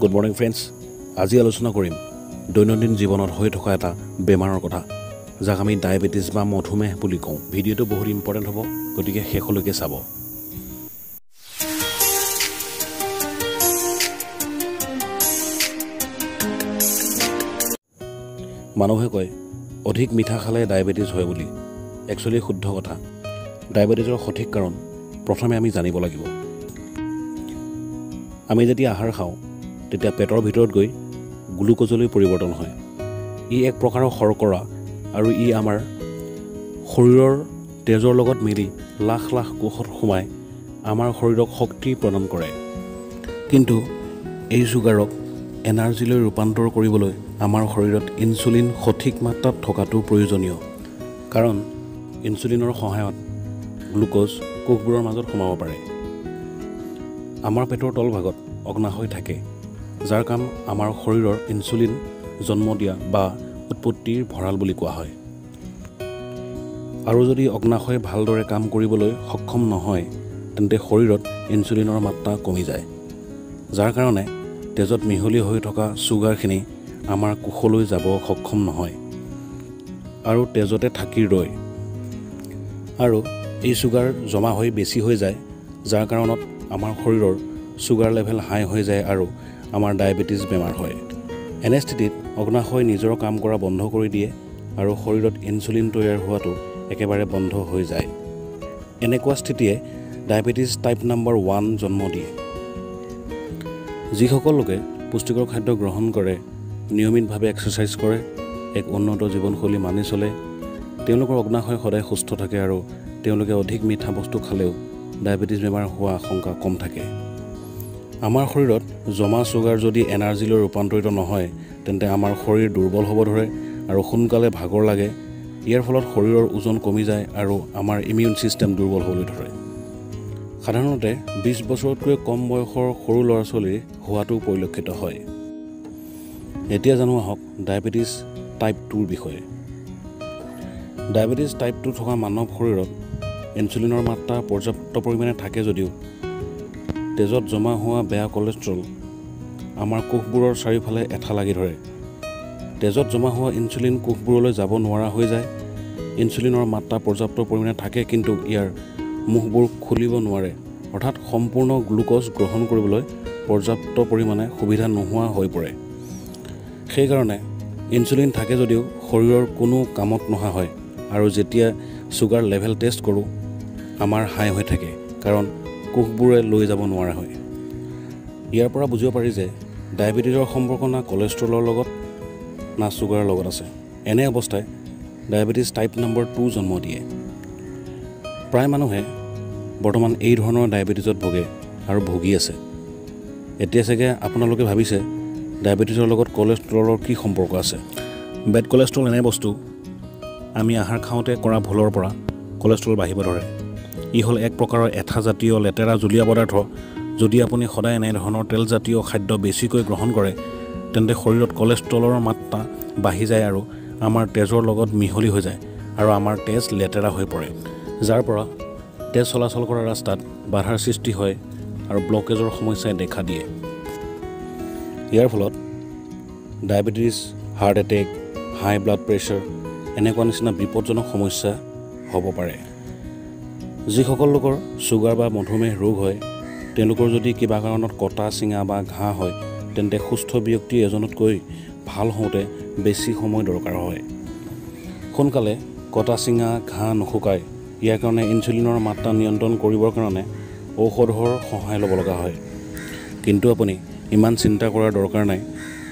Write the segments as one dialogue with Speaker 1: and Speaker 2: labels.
Speaker 1: Good morning friends আজি আলোচনা কৰিম দৈনন্দিন জীৱনত হৈ থকা এটা বেমাৰৰ কথা যাক আমি ডায়েবেটিছ বা মধুমেহ বুলি কওঁ। ভিডিঅ'টো বহুত ইম্পৰ্টেণ্ট হ'ব গতিকে শেষলৈকে চাব। মানুহে কয় অধিক মিঠা খালে ডায়েবেটিছ হয় বুলি। একচুৱেলি শুদ্ধ কথা। ডায়েবেটিছৰ সঠিক কাৰণ প্ৰথমে আমি জানিব লাগিব। আমি যেতিয়া আহাৰ খাওঁ তেতিয়া পেটৰ ভিতৰত গৈ গ্লুক'জলৈ পৰিৱৰ্তন হয়। ই এক প্ৰকাৰৰ শৰ্কৰা আৰু ই আমাৰ শৰীৰৰ তেজৰ লগত মিলি লাখ লাখ কোষত সোমাই আমাৰ শৰীৰক শক্তি প্ৰদান কৰে। কিন্তু এই চুগাৰক এনাৰ্জিলৈ ৰূপান্তৰ কৰিবলৈ আমাৰ শৰীৰত ইনচুলিন সঠিক মাত্ৰাত থকাটো প্ৰয়োজনীয়। কাৰণ ইনচুলিনৰ সহায়ত গ্লুক'জ কোষবোৰৰ মাজত সোমাব পাৰে। আমাৰ পেটৰ তলভাগত অগ্নাশয় থাকে। যাৰ কাম আমাৰ শৰীৰৰ ইনচুলিন জন্ম দিয়া বা উৎপত্তিৰ ভঁৰাল বুলি কোৱা হয়। আৰু যদি অগ্নাশয় ভালদৰে কাম কৰিবলৈ সক্ষম নহয় তেন্তে শৰীৰত ইনচুলিনৰ মাত্ৰা কমি যায়। যাৰ কাৰণে তেজত মিহলি হৈ থকা চুগাৰখিনি আমাৰ কোষলৈ যাব সক্ষম নহয়। আৰু তেজতে থাকি ৰয়। আৰু এই চুগাৰ জমা হৈ বেছি হৈ যায় যাৰ কাৰণত আমাৰ শৰীৰৰ চুগাৰ লেভেল হাই হৈ যায় আৰু আমাৰ ডায়েবেটিছ বেমাৰ হয়। এনে স্থিতিত অগ্নাশয় নিজৰ কাম কৰা বন্ধ কৰি দিয়ে আৰু শৰীৰত ইনচুলিন তৈয়াৰ হোৱাটো একেবাৰে বন্ধ হৈ যায়। এনেকুৱা স্থিতিয়ে ডায়েবেটিছ টাইপ নাম্বাৰ ওৱান জন্ম দিয়ে। যিসকল লোকে পুষ্টিকৰ খাদ্য গ্ৰহণ কৰে নিয়মিতভাৱে এক্সাৰচাইজ কৰে এক উন্নত জীৱনশৈলী মানি চলে তেওঁলোকৰ অগ্নাশয় সদায় সুস্থ থাকে আৰু তেওঁলোকে অধিক মিঠা বস্তু খালেও ডায়েবেটিছ বেমাৰ হোৱা আশংকা কম থাকে। আমাৰ শৰীৰত জমা চুগাৰ যদি এনাৰ্জিলৈ ৰূপান্তৰিত নহয় তেন্তে আমাৰ শৰীৰ দুৰ্বল হ'ব ধৰে আৰু সোনকালে ভাগৰ লাগে। ইয়াৰ ফলত শৰীৰৰ ওজন কমি যায় আৰু আমাৰ ইমিউন ছিষ্টেম দুৰ্বল হ'বলৈ ধৰে। সাধাৰণতে বিছ বছৰতকৈ কম বয়সৰ সৰু ল'ৰা ছোৱালীৰ হোৱাটো পৰিলক্ষিত হয়। এতিয়া জানো আহক ডায়েবেটিছ টাইপ টুৰ বিষয়ে। ডায়েবেটিছ টাইপ টু থকা মানৱ শৰীৰত ইনচুলিনৰ মাত্ৰা পৰ্যাপ্ত পৰিমাণে থাকে যদিও তেজত জমা হোৱা বেয়া কলেষ্ট্ৰল আমাৰ কোষবোৰৰ চাৰিওফালে এঠা লাগি ধৰে। তেজত জমা হোৱা ইনচুলিন কোষবোৰলৈ যাব নোৱাৰা হৈ যায়। ইনচুলিনৰ মাত্ৰা পৰ্যাপ্ত পৰিমাণে থাকে কিন্তু ইয়াৰ মুখবোৰ খুলিব নোৱাৰে। অৰ্থাৎ সম্পূৰ্ণ গ্লুক'জ গ্ৰহণ কৰিবলৈ পৰ্যাপ্ত পৰিমাণে সুবিধা নোহোৱা হৈ পৰে। সেইকাৰণে ইনচুলিন থাকে যদিও শৰীৰৰ কোনো কামত নহা হয়। আৰু যেতিয়া চুগাৰ লেভেল টেষ্ট কৰোঁ আমাৰ হাই হৈ থাকে। কাৰণ কোষবোৰে লৈ যাব নোৱাৰা হয়। ইয়াৰ পৰা বুজিব পাৰি যে ডায়েবেটিছৰ সম্পৰ্ক না কলেষ্ট্ৰলৰ লগত না চুগাৰৰ লগত আছে। এনে অৱস্থাই ডায়েবেটিছ টাইপ নম্বৰ টু জন্ম দিয়ে। প্ৰায় মানুহে বৰ্তমান এই ধৰণৰ ডায়েবেটিছত ভোগে আৰু ভুগি আছে। এতিয়া চাগে আপোনালোকে ভাবিছে ডায়েবেটিছৰ লগত কলেষ্ট্ৰলৰ কি সম্পৰ্ক আছে? বেড কলেষ্ট্ৰল এনে বস্তু আমি আহাৰ খাওঁতে কৰা ভুলৰ পৰা কলেষ্ট্ৰল বাঢ়িব ধৰে। ই হ'ল এক প্ৰকাৰৰ এঠাজাতীয় লেতেৰা জুলীয়া পদাৰ্থ। যদি আপুনি সদায় এনেধৰণৰ তেলজাতীয় খাদ্য বেছিকৈ গ্ৰহণ কৰে তেন্তে শৰীৰত কলেষ্ট্ৰলৰ মাত্ৰা বাঢ়ি যায় আৰু আমাৰ তেজৰ লগত মিহলি হৈ যায় আৰু আমাৰ তেজ লেতেৰা হৈ পৰে। যাৰ পৰা তেজ চলাচল কৰা ৰাস্তাত বাধাৰ সৃষ্টি হয় আৰু ব্লকেজৰ সমস্যাই দেখা দিয়ে। ইয়াৰ ফলত diabetes heart attack high blood pressure এনেকুৱা নিচিনা বিপদজনক সমস্যা হ'ব পাৰে। যিসকল লোকৰ চুগাৰ বা মধুমেহ ৰোগ হয় তেওঁলোকৰ যদি কিবা কাৰণত কটা চিঙা বা ঘাঁহ হয় তেন্তে সুস্থ ব্যক্তি এজনতকৈ ভাল হওঁতে বেছি সময় দৰকাৰ হয়। সোনকালে কটা চিঙা ঘাঁহ নুশুকায় ইয়াৰ কাৰণে ইনচুলিনৰ মাত্ৰা নিয়ন্ত্ৰণ কৰিবৰ কাৰণে ঔষধৰ সহায় ল'ব লগা হয়। কিন্তু আপুনি ইমান চিন্তা কৰাৰ দৰকাৰ নাই।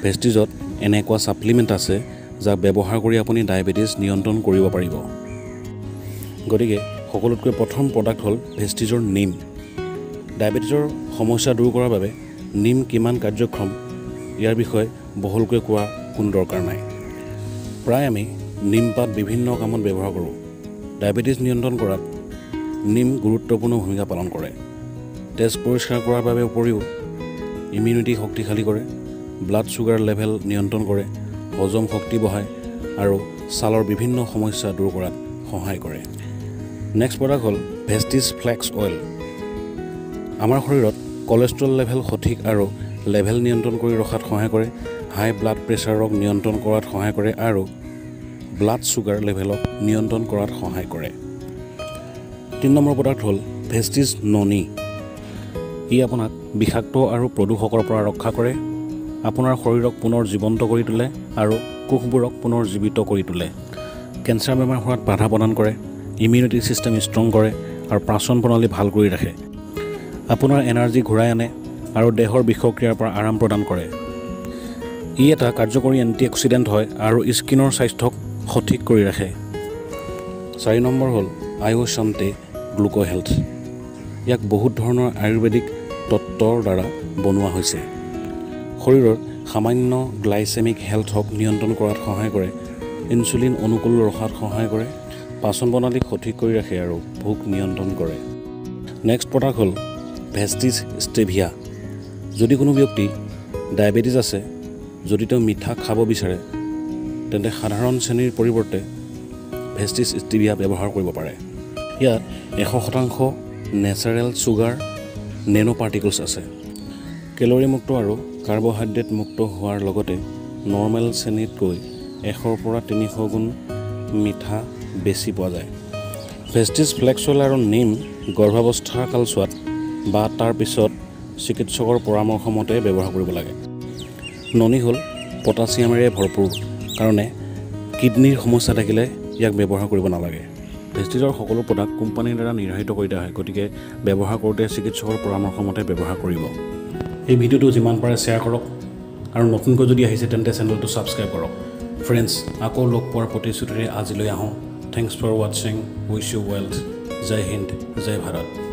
Speaker 1: ভেষ্টিজত এনেকুৱা ছাপ্লিমেণ্ট আছে যাক ব্যৱহাৰ কৰি আপুনি ডায়েবেটিছ নিয়ন্ত্ৰণ কৰিব পাৰিব। গতিকে সকলোতকৈ প্ৰথম প্ৰডাক্ট হ'ল ভেষ্টিজৰ নিম। ডায়েবেটিছৰ সমস্যা দূৰ কৰাৰ বাবে নিম কিমান কাৰ্যক্ষম ইয়াৰ বিষয়ে বহলকৈ কোৱা কোনো দৰকাৰ নাই। প্ৰায় আমি নিমপাত বিভিন্ন কামত ব্যৱহাৰ কৰোঁ। ডায়েবেটিছ নিয়ন্ত্ৰণ কৰাত নিম গুৰুত্বপূৰ্ণ ভূমিকা পালন কৰে। তেজ পৰিষ্কাৰ কৰাৰ বাবে উপৰিও ইমিউনিটি শক্তিশালী কৰে ব্লাড চুগাৰ লেভেল নিয়ন্ত্ৰণ কৰে হজম শক্তি বঢ়ায় আৰু ছালৰ বিভিন্ন সমস্যা দূৰ কৰাত সহায় কৰে। নেক্সট প্ৰডাক্ট হ'ল ভেষ্টিছ ফ্লেক্স অইল আমাৰ শৰীৰত কলেষ্ট্ৰল লেভেল সঠিক আৰু লেভেল নিয়ন্ত্ৰণ কৰি ৰখাত সহায় কৰে হাই ব্লাড প্ৰেছাৰক নিয়ন্ত্ৰণ কৰাত সহায় কৰে আৰু ব্লাড ছুগাৰ লেভেলক নিয়ন্ত্ৰণ কৰাত সহায় কৰে। তিনি নম্বৰ প্ৰডাক্ট হ'ল ভেষ্টিজ ননি ই আপোনাক বিষাক্ত আৰু প্ৰদূষকৰ পৰা ৰক্ষা কৰে আপোনাৰ শৰীৰক পুনৰ জীৱন্ত কৰি তোলে আৰু কোষবোৰক পুনৰ জীৱিত কৰি তোলে। কেঞ্চাৰ বেমাৰ হোৱাত বাধা প্ৰদান কৰে ইমিউনিটি ছিষ্টেম ষ্ট্ৰং কৰে আৰু পাচন প্ৰণালী ভাল কৰি ৰাখে। আপোনাৰ এনাৰ্জি ঘূৰাই আনে আৰু দেহৰ বিষক্ৰিয়াৰ পৰা আৰাম প্ৰদান কৰে। ই এটা কাৰ্যকৰী এণ্টি অক্সিডেণ্ট হয় আৰু স্কিনৰ স্বাস্থ্যক সঠিক কৰি ৰাখে। চাৰি নম্বৰ হ'ল আয়ু শান্তি গ্লুক' হেল্থ ইয়াক বহুত ধৰণৰ আয়ুৰ্বেদিক তত্ত্বৰ দ্বাৰা বনোৱা হৈছে। শৰীৰৰ সামান্য গ্লাইচেমিক হেল্থক নিয়ন্ত্ৰণ কৰাত সহায় কৰে। ইনচুলিন অনুকূল ৰখাত সহায় কৰে। পাচন প্ৰণালীক সঠিক কৰি ৰাখে আৰু ভোক নিয়ন্ত্ৰণ কৰে। নেক্সট প্ৰডাক্ট হ'ল ভেষ্টিজ ষ্টেভিয়া। যদি কোনো ব্যক্তি ডায়েবেটিছ আছে যদি তেওঁ মিঠা খাব বিচাৰে তেন্তে সাধাৰণ শ্ৰেণীৰ পৰিৱৰ্তে ভেষ্টিজ ষ্টিভিয়া ব্যৱহাৰ কৰিব পাৰে। ইয়াত এশ শতাংশ নেচাৰেল চুগাৰ নেনো পাৰ্টিকলছ আছে। কেলৰিমুক্ত আৰু কাৰ্বহাইড্ৰেট মুক্ত হোৱাৰ লগতে নৰ্মেল শ্ৰেণীতকৈ এশৰ পৰা তিনিশ গুণ মিঠা বেছি পোৱা যায়। ভেষ্টিজ ফ্লেক্স অইল আৰু নিম গৰ্ভাৱস্থা কালচোৱাত বা তাৰ পিছত চিকিৎসকৰ পৰামৰ্শ মতে ব্যৱহাৰ কৰিব লাগে। ননি হ'ল পটাছিয়ামেৰে ভৰপূৰ কাৰণে কিডনীৰ সমস্যা থাকিলে ইয়াক ব্যৱহাৰ কৰিব নালাগে। ভেষ্টিজৰ সকলো প্ৰডাক্ট কোম্পানীৰ দ্বাৰা নিৰ্ধাৰিত কৰি দিয়া হয় গতিকে ব্যৱহাৰ কৰোঁতে চিকিৎসকৰ পৰামৰ্শ মতে ব্যৱহাৰ কৰিব। এই ভিডিঅ'টো যিমান পাৰে শ্বেয়াৰ কৰক আৰু নতুনকৈ যদি আহিছে তেন্তে চেনেলটো ছাবস্ক্ৰাইব কৰক। ফ্ৰেণ্ডছ আকৌ লগ পোৱাৰ প্ৰতিশ্ৰুতিৰে আজিলৈ আহোঁ। Thanks for watching. Wish you well. Jai Hind, Jai Bharat.